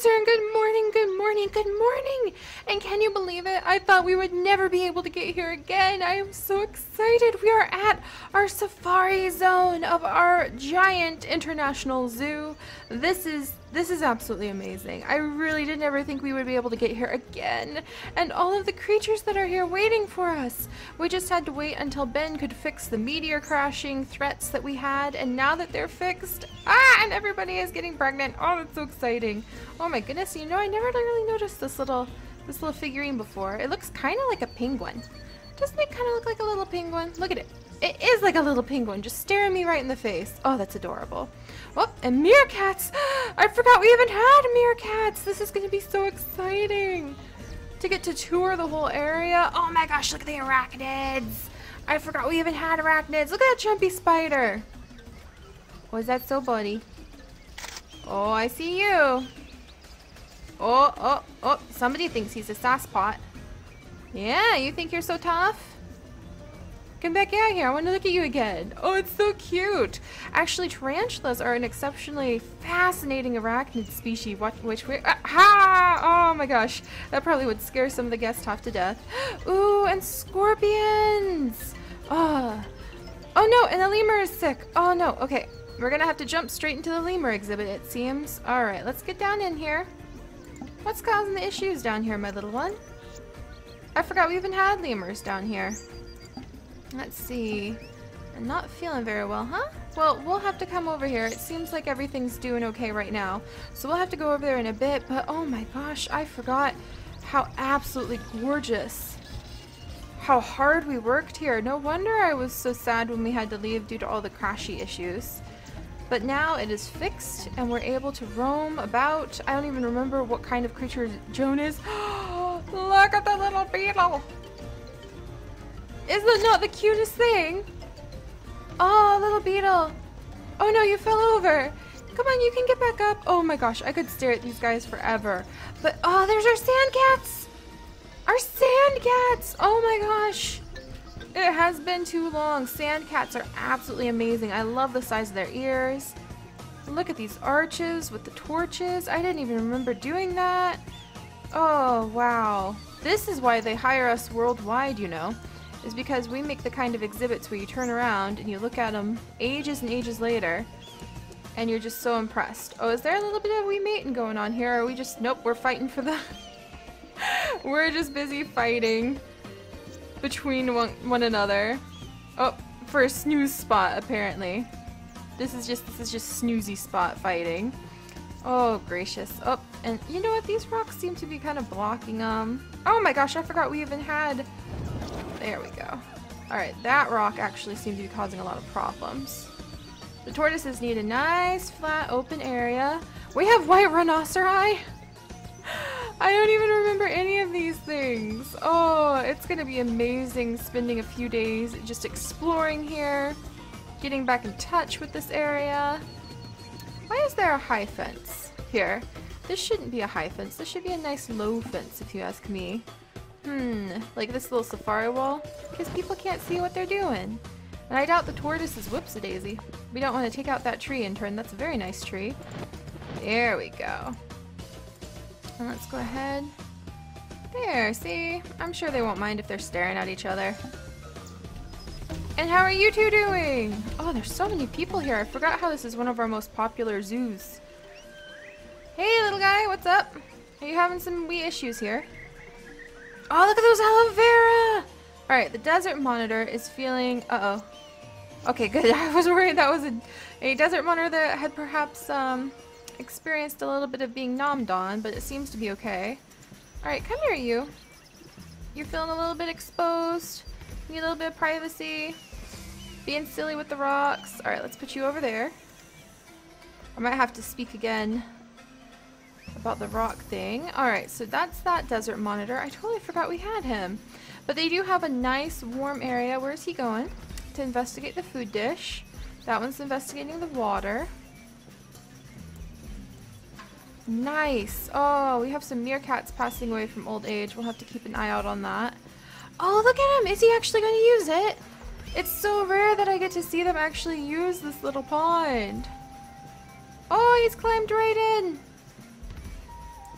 good morning, good morning, good morning. And can you believe it? I thought we would never be able to get here again. I am so excited. We are at our safari zone of our giant international zoo. This is this is absolutely amazing. I really did never think we would be able to get here again. And all of the creatures that are here waiting for us. We just had to wait until Ben could fix the meteor crashing threats that we had. And now that they're fixed, ah, and everybody is getting pregnant. Oh, that's so exciting. Oh my goodness, you know, I never really noticed this little, this little figurine before. It looks kind of like a penguin. Doesn't it kind of look like a little penguin? Look at it. It is like a little penguin, just staring me right in the face. Oh, that's adorable. Oh, and meerkats! I forgot we even had meerkats! This is going to be so exciting! To get to tour the whole area. Oh my gosh, look at the arachnids! I forgot we even had arachnids. Look at that jumpy spider! Oh, Was that so, buddy? Oh, I see you! Oh, oh, oh, somebody thinks he's a sasspot. Yeah, you think you're so tough? Come back out here. I want to look at you again. Oh, it's so cute. Actually, tarantulas are an exceptionally fascinating arachnid species, which we... Uh, ha! Oh my gosh. That probably would scare some of the guests off to death. Ooh, and scorpions! Oh. Oh no, and the lemur is sick. Oh no. Okay, we're gonna have to jump straight into the lemur exhibit, it seems. Alright, let's get down in here. What's causing the issues down here, my little one? I forgot we even had lemurs down here. Let's see. I'm not feeling very well, huh? Well, we'll have to come over here. It seems like everything's doing okay right now. So we'll have to go over there in a bit, but oh my gosh, I forgot how absolutely gorgeous. How hard we worked here. No wonder I was so sad when we had to leave due to all the crashy issues. But now it is fixed and we're able to roam about. I don't even remember what kind of creature Joan is. Look at the little beetle! Is that not the cutest thing? Oh, little beetle. Oh no, you fell over. Come on, you can get back up. Oh my gosh, I could stare at these guys forever. But, oh, there's our sand cats. Our sand cats. Oh my gosh. It has been too long. Sand cats are absolutely amazing. I love the size of their ears. Look at these arches with the torches. I didn't even remember doing that. Oh, wow. This is why they hire us worldwide, you know is because we make the kind of exhibits where you turn around and you look at them ages and ages later and you're just so impressed. Oh, is there a little bit of we mating going on here? Are we just, nope, we're fighting for the, we're just busy fighting between one, one another. Oh, for a snooze spot, apparently. This is just, this is just snoozy spot fighting. Oh, gracious. Oh, and you know what? These rocks seem to be kind of blocking them. Oh my gosh, I forgot we even had there we go. Alright, that rock actually seemed to be causing a lot of problems. The tortoises need a nice, flat, open area. We have white rhinoceri! I don't even remember any of these things. Oh, it's gonna be amazing spending a few days just exploring here, getting back in touch with this area. Why is there a high fence here? This shouldn't be a high fence. This should be a nice low fence, if you ask me. Hmm, like this little safari wall? Because people can't see what they're doing. And I doubt the tortoise is whoops-a-daisy. We don't want to take out that tree in turn. That's a very nice tree. There we go. And let's go ahead. There, see? I'm sure they won't mind if they're staring at each other. And how are you two doing? Oh, there's so many people here. I forgot how this is one of our most popular zoos. Hey, little guy, what's up? Are you having some wee issues here? Oh, look at those aloe vera! Alright, the desert monitor is feeling... Uh-oh. Okay, good. I was worried that was a, a desert monitor that had perhaps um, experienced a little bit of being nommed on, but it seems to be okay. Alright, come here, you. You're feeling a little bit exposed. Need a little bit of privacy. Being silly with the rocks. Alright, let's put you over there. I might have to speak again about the rock thing. Alright, so that's that desert monitor. I totally forgot we had him. But they do have a nice warm area. Where's he going? To investigate the food dish. That one's investigating the water. Nice. Oh, we have some meerkats passing away from old age. We'll have to keep an eye out on that. Oh, look at him. Is he actually going to use it? It's so rare that I get to see them actually use this little pond. Oh, he's climbed right in.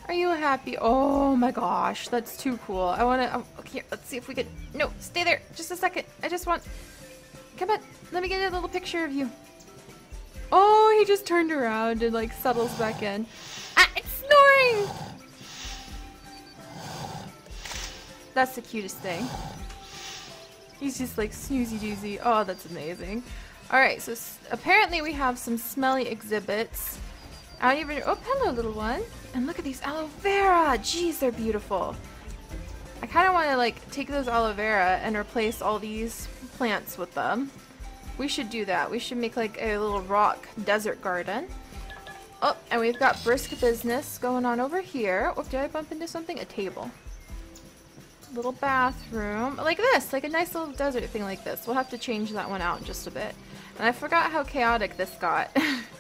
Are you happy? Oh my gosh, that's too cool. I want to. Oh, okay, let's see if we can. No, stay there. Just a second. I just want. Come on. Let me get a little picture of you. Oh, he just turned around and like settles back in. Ah, it's snoring! That's the cutest thing. He's just like snoozy doozy. Oh, that's amazing. Alright, so apparently we have some smelly exhibits. I even- oh, hello little one. And look at these aloe vera! Jeez, they're beautiful. I kind of want to like take those aloe vera and replace all these plants with them. We should do that. We should make like a little rock desert garden. Oh, and we've got brisk business going on over here. Oh, did I bump into something? A table. Little bathroom. Like this, like a nice little desert thing like this. We'll have to change that one out in just a bit. And I forgot how chaotic this got.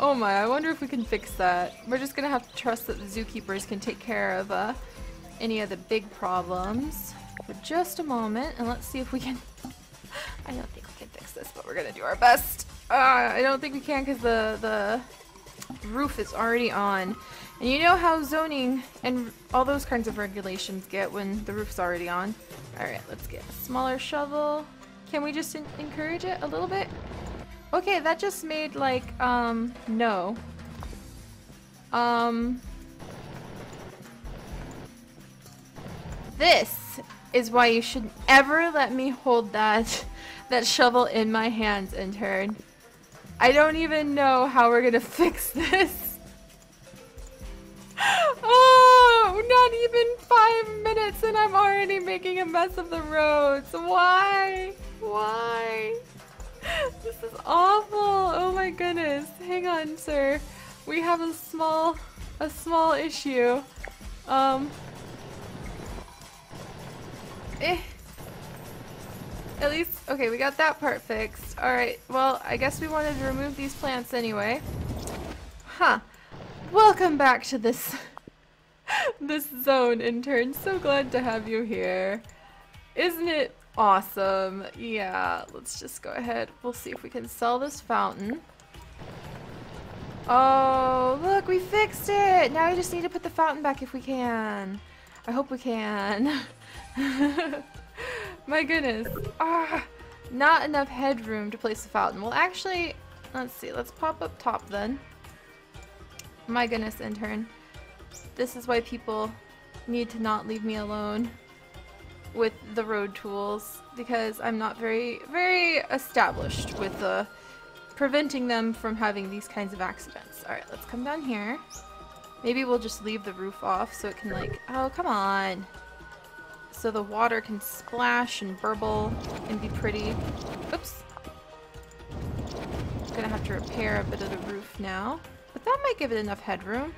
oh my, I wonder if we can fix that. We're just gonna have to trust that the zookeepers can take care of uh, any of the big problems. For just a moment, and let's see if we can... I don't think we can fix this, but we're gonna do our best. Uh, I don't think we can because the, the roof is already on. And you know how zoning and all those kinds of regulations get when the roof's already on. Alright, let's get a smaller shovel. Can we just encourage it a little bit? Okay, that just made like, um, no. Um, this is why you should ever let me hold that, that shovel in my hands intern. I don't even know how we're gonna fix this. oh, not even five minutes and I'm already making a mess of the roads. Why? Why? This is awful. Oh my goodness. Hang on, sir. We have a small, a small issue. Um. Eh. At least, okay, we got that part fixed. Alright, well, I guess we wanted to remove these plants anyway. Huh. Welcome back to this, this zone, intern. So glad to have you here. Isn't it awesome? Yeah, let's just go ahead. We'll see if we can sell this fountain. Oh, look, we fixed it! Now we just need to put the fountain back if we can. I hope we can. My goodness. Ah, not enough headroom to place the fountain. Well, actually, let's see. Let's pop up top then. My goodness, intern. This is why people need to not leave me alone with the road tools because I'm not very, very established with the preventing them from having these kinds of accidents. Alright, let's come down here. Maybe we'll just leave the roof off so it can like, oh, come on so the water can splash and burble and be pretty. Oops. Gonna have to repair a bit of the roof now. But that might give it enough headroom.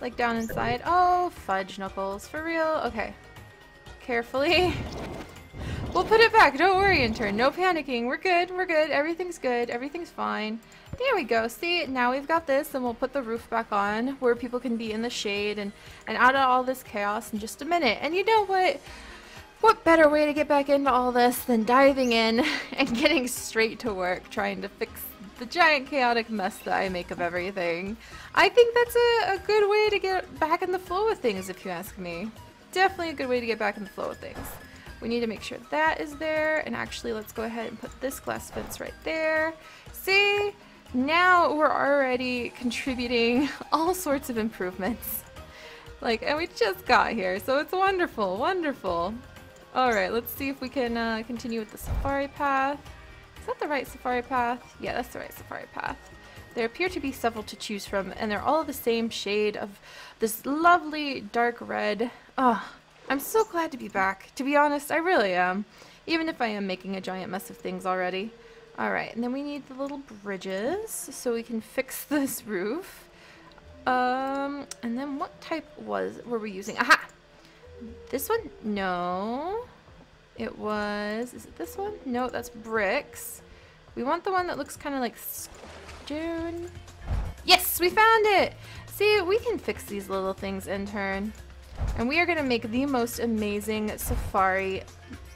Like down inside. Oh, fudge knuckles. For real? Okay. Carefully. we'll put it back. Don't worry, intern. No panicking. We're good. We're good. Everything's good. Everything's fine. There we go. See, now we've got this and we'll put the roof back on where people can be in the shade and, and out of all this chaos in just a minute. And you know what? What better way to get back into all this than diving in and getting straight to work trying to fix the giant chaotic mess that I make of everything. I think that's a, a good way to get back in the flow of things if you ask me. Definitely a good way to get back in the flow of things. We need to make sure that is there and actually let's go ahead and put this glass fence right there. See? now we're already contributing all sorts of improvements. Like, and we just got here, so it's wonderful, wonderful. Alright, let's see if we can uh, continue with the safari path. Is that the right safari path? Yeah, that's the right safari path. There appear to be several to choose from, and they're all the same shade of this lovely dark red. Oh, I'm so glad to be back. To be honest, I really am. Even if I am making a giant mess of things already. Alright, and then we need the little bridges so we can fix this roof. Um, and then what type was were we using? Aha! This one? No. It was, is it this one? No, that's bricks. We want the one that looks kind of like stone. Yes, we found it! See, we can fix these little things in turn. And we are going to make the most amazing safari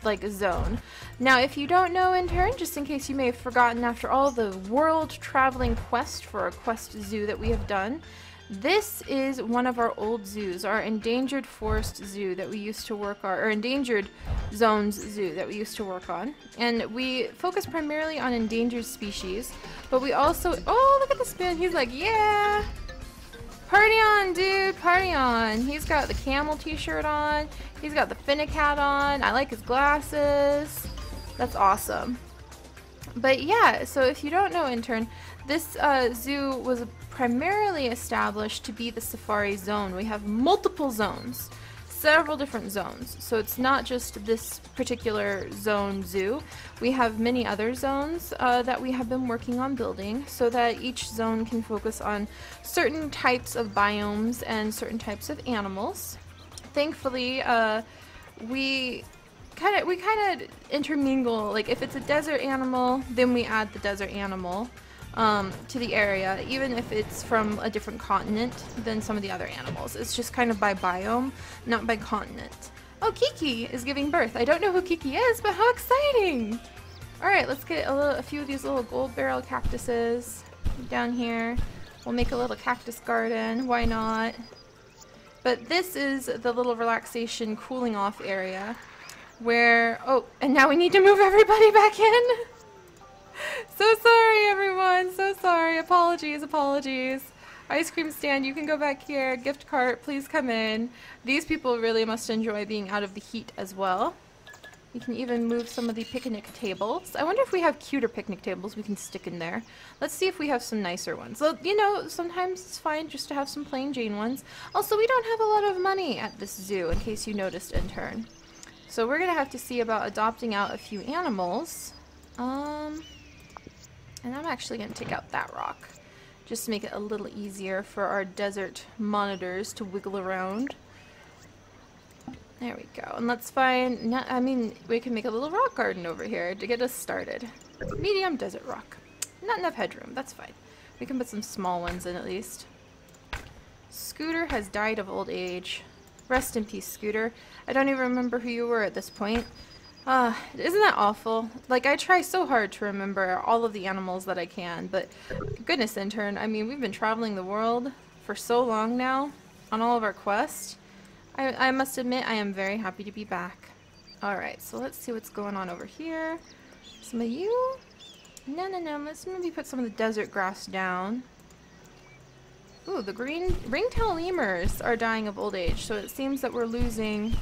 like zone. Now, if you don't know intern, just in case you may have forgotten after all the world traveling quest for a quest zoo that we have done, This is one of our old zoos, our endangered forest zoo that we used to work on, or endangered zones zoo that we used to work on. And we focus primarily on endangered species, but we also, oh, look at the spin. He's like, yeah, party on, dude, party on. He's got the camel t-shirt on. He's got the fennec hat on. I like his glasses. That's awesome. But yeah, so if you don't know, intern, this uh, zoo was primarily established to be the safari zone. We have multiple zones, several different zones. So it's not just this particular zone zoo. We have many other zones uh, that we have been working on building so that each zone can focus on certain types of biomes and certain types of animals. Thankfully, uh, we kind of we kind of intermingle. Like if it's a desert animal, then we add the desert animal um, to the area, even if it's from a different continent than some of the other animals. It's just kind of by biome, not by continent. Oh, Kiki is giving birth. I don't know who Kiki is, but how exciting! Alright, let's get a, little, a few of these little gold barrel cactuses down here. We'll make a little cactus garden. Why not? But this is the little relaxation cooling off area where... Oh, and now we need to move everybody back in! so sorry, everyone. So sorry. Apologies, apologies. Ice cream stand, you can go back here. Gift cart, please come in. These people really must enjoy being out of the heat as well. You can even move some of the picnic tables. I wonder if we have cuter picnic tables we can stick in there. Let's see if we have some nicer ones. So, you know, sometimes it's fine just to have some plain Jane ones. Also, we don't have a lot of money at this zoo, in case you noticed, intern. So we're going to have to see about adopting out a few animals. Um, and I'm actually going to take out that rock. Just to make it a little easier for our desert monitors to wiggle around. There we go. And let's find, I mean, we can make a little rock garden over here to get us started. Medium desert rock. Not enough headroom, that's fine. We can put some small ones in at least. Scooter has died of old age. Rest in peace, Scooter. I don't even remember who you were at this point. Uh, isn't that awful? Like, I try so hard to remember all of the animals that I can, but goodness, intern, I mean, we've been traveling the world for so long now on all of our quests. I, I must admit, I am very happy to be back. Alright, so let's see what's going on over here. Some of you? No, no, no, let's maybe put some of the desert grass down. Ooh, the green ringtail lemurs are dying of old age, so it seems that we're losing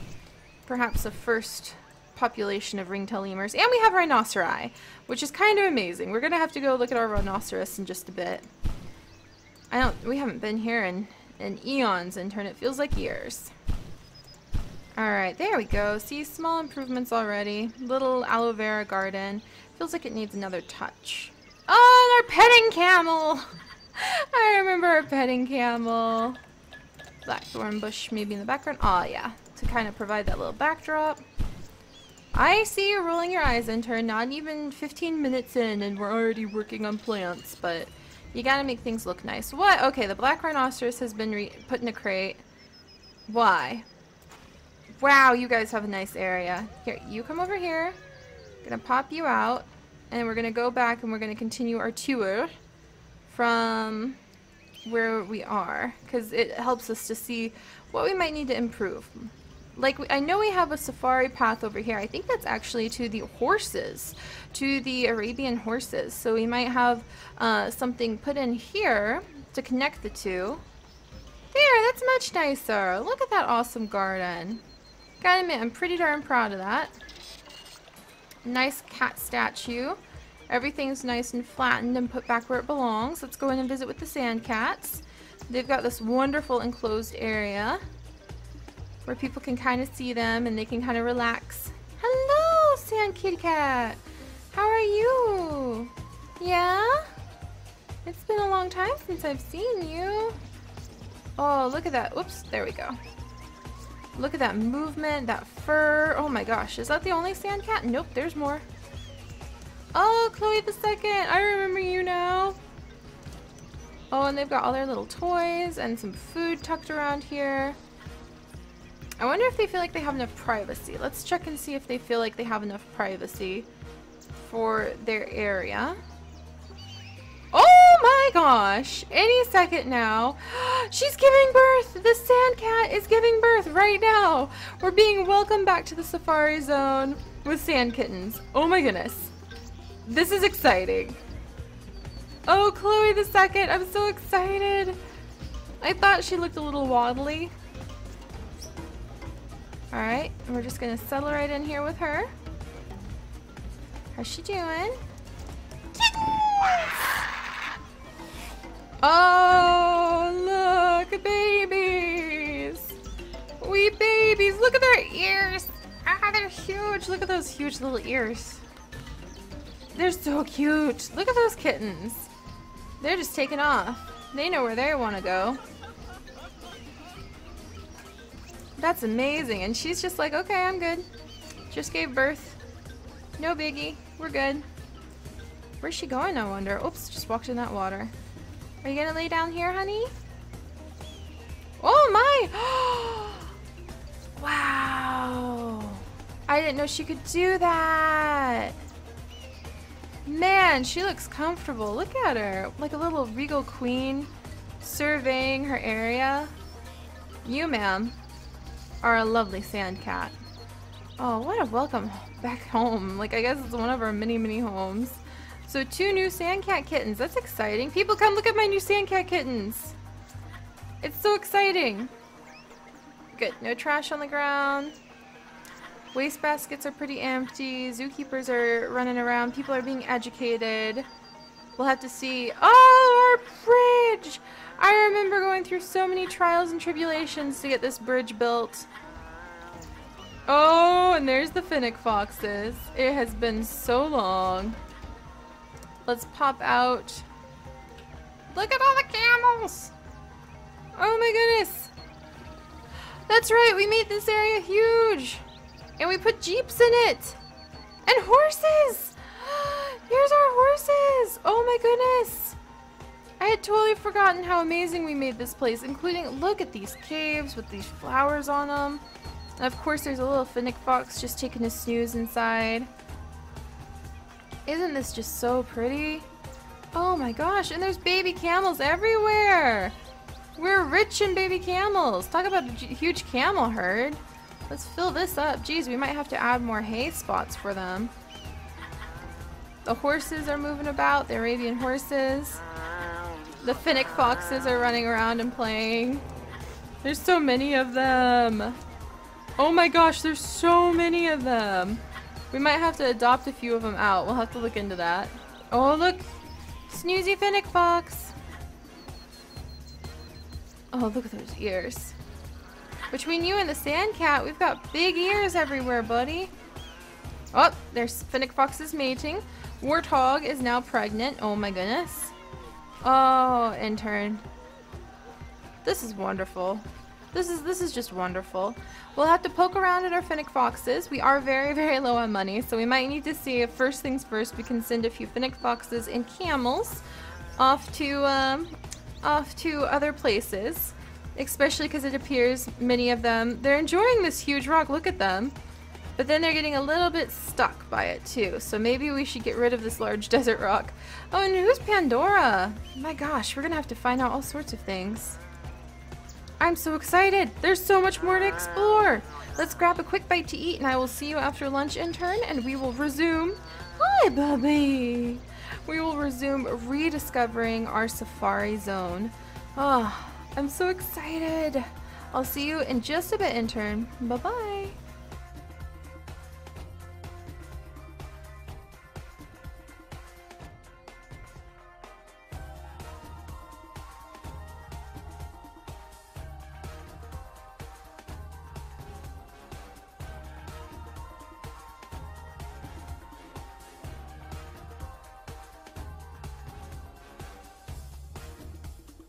perhaps a first population of ringtail lemurs. And we have rhinoceri, which is kind of amazing. We're going to have to go look at our rhinoceros in just a bit. I don't, we haven't been here in, in eons it feels like years. Alright, there we go. See, small improvements already. Little aloe vera garden. Feels like it needs another touch. Oh, and our petting camel! I remember our petting camel. Blackthorn bush maybe in the background. Oh, yeah. To kind of provide that little backdrop. I see you rolling your eyes, intern. Not even 15 minutes in and we're already working on plants, but you gotta make things look nice. What? Okay, the black rhinoceros has been put in a crate. Why? Wow, you guys have a nice area. Here, you come over here. I'm Gonna pop you out. And we're gonna go back and we're gonna continue our tour from where we are. Because it helps us to see what we might need to improve like I know we have a safari path over here. I think that's actually to the horses, to the Arabian horses. So we might have uh, something put in here to connect the two. There, that's much nicer. Look at that awesome garden. Gotta admit, I'm pretty darn proud of that. Nice cat statue. Everything's nice and flattened and put back where it belongs. Let's go in and visit with the sand cats. They've got this wonderful enclosed area where people can kind of see them and they can kind of relax. Hello, Sand Kitty Cat. How are you? Yeah? It's been a long time since I've seen you. Oh, look at that. Oops, there we go. Look at that movement, that fur. Oh my gosh, is that the only sand cat? Nope, there's more. Oh, Chloe the second. I remember you now. Oh, and they've got all their little toys and some food tucked around here. I wonder if they feel like they have enough privacy. Let's check and see if they feel like they have enough privacy for their area. Oh my gosh. Any second now. She's giving birth. The sand cat is giving birth right now. We're being welcomed back to the safari zone with sand kittens. Oh my goodness. This is exciting. Oh, Chloe the second. I'm so excited. I thought she looked a little waddly. Alright, we're just gonna settle right in here with her. How's she doing? Kittens! Oh, look, babies. We babies. Look at their ears. Ah, they're huge. Look at those huge little ears. They're so cute. Look at those kittens. They're just taking off. They know where they want to go. That's amazing. And she's just like, okay, I'm good. Just gave birth. No biggie. We're good. Where's she going, I wonder? Oops, just walked in that water. Are you gonna lay down here, honey? Oh my! wow! I didn't know she could do that! Man, she looks comfortable. Look at her. Like a little regal queen surveying her area. You, ma'am, are a lovely sand cat. Oh, what a welcome back home. Like, I guess it's one of our many, many homes. So two new Sandcat kittens. That's exciting. People come look at my new Sandcat kittens. It's so exciting. Good. No trash on the ground. Waste baskets are pretty empty. Zookeepers are running around. People are being educated. We'll have to see. Oh, our bridge! I remember going through so many trials and tribulations to get this bridge built. Oh, and there's the Fennec foxes. It has been so long. Let's pop out. Look at all the camels! Oh my goodness! That's right, we made this area huge! And we put jeeps in it! And horses! Here's our horses! Oh my goodness! I had totally forgotten how amazing we made this place, including, look at these caves with these flowers on them. And of course there's a little Fennec fox just taking a snooze inside. Isn't this just so pretty? Oh my gosh, and there's baby camels everywhere! We're rich in baby camels! Talk about a huge camel herd. Let's fill this up. Geez, we might have to add more hay spots for them. The horses are moving about, the Arabian horses. The Fennec foxes are running around and playing. There's so many of them. Oh my gosh, there's so many of them. We might have to adopt a few of them out. We'll have to look into that. Oh, look! Snoozy Fennec Fox! Oh, look at those ears. Between you and the Sand Cat, we've got big ears everywhere, buddy. Oh, there's Fennec Fox's mating. Warthog is now pregnant. Oh my goodness. Oh, intern. This is wonderful. This is this is just wonderful. We'll have to poke around at our Fennec Foxes. We are very, very low on money, so we might need to see if first things first we can send a few Fennec Foxes and camels off to um, off to other places. Especially because it appears many of them, they're enjoying this huge rock. Look at them. But then they're getting a little bit stuck by it too. So maybe we should get rid of this large desert rock. Oh, and who's Pandora? My gosh, we're gonna have to find out all sorts of things. I'm so excited! There's so much more to explore! Let's grab a quick bite to eat and I will see you after lunch, intern, and we will resume... Hi, Bubby! We will resume rediscovering our safari zone. Oh, I'm so excited! I'll see you in just a bit, intern. Bye-bye!